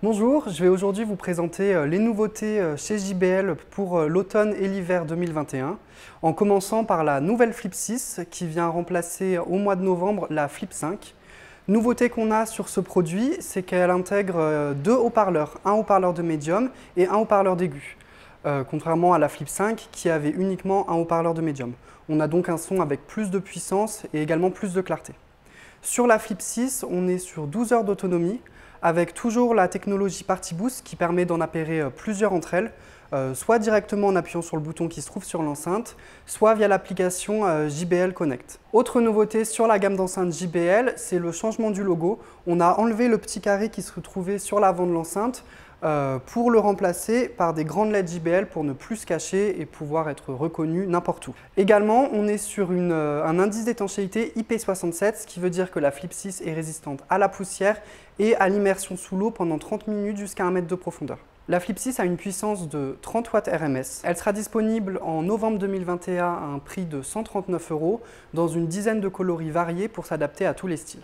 Bonjour, je vais aujourd'hui vous présenter euh, les nouveautés euh, chez JBL pour euh, l'automne et l'hiver 2021, en commençant par la nouvelle Flip 6 qui vient remplacer au mois de novembre la Flip 5. Nouveauté qu'on a sur ce produit, c'est qu'elle intègre deux haut-parleurs, un haut-parleur de médium et un haut-parleur d'aigu, contrairement à la Flip 5 qui avait uniquement un haut-parleur de médium. On a donc un son avec plus de puissance et également plus de clarté. Sur la Flip 6, on est sur 12 heures d'autonomie, avec toujours la technologie Party Boost qui permet d'en appairer euh, plusieurs entre elles, euh, soit directement en appuyant sur le bouton qui se trouve sur l'enceinte, soit via l'application euh, JBL Connect. Autre nouveauté sur la gamme d'enceintes JBL, c'est le changement du logo. On a enlevé le petit carré qui se retrouvait sur l'avant de l'enceinte euh, pour le remplacer par des grandes LED JBL pour ne plus se cacher et pouvoir être reconnu n'importe où. Également, on est sur un indice d'étanchéité IP67, ce qui veut dire que la Flip 6 est résistante à la poussière et à l'immersion sous l'eau pendant 30 minutes jusqu'à 1 mètre de profondeur. La Flip 6 a une puissance de 30 watts RMS. Elle sera disponible en novembre 2021 à un prix de 139 euros dans une dizaine de coloris variés pour s'adapter à tous les styles.